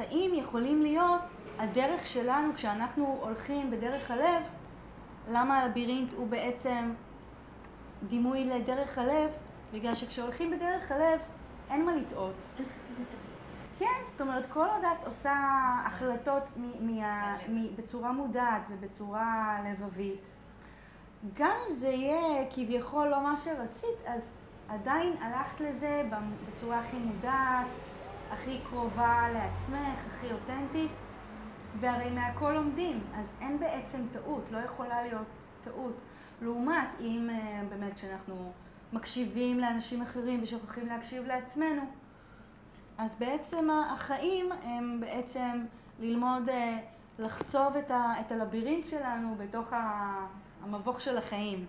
החיים יכולים להיות הדרך שלנו כשאנחנו הולכים בדרך הלב, למה הלבירינט הוא בעצם דימוי לדרך הלב? בגלל שכשהולכים בדרך הלב אין מה לטעות. כן, זאת אומרת, כל עוד את עושה החלטות בצורה מודעת ובצורה לבבית, גם אם זה יהיה כביכול לא מה שרצית, אז עדיין הלכת לזה בצורה הכי מודעת, הכי קרובה לעצמך, הכי אותנטית, והרי מהכל לומדים, אז אין בעצם טעות, לא יכולה להיות טעות. לעומת אם באמת כשאנחנו מקשיבים לאנשים אחרים ושוכחים להקשיב לעצמנו, אז בעצם החיים הם בעצם ללמוד לחצוב את הלבירינט שלנו בתוך המבוך של החיים.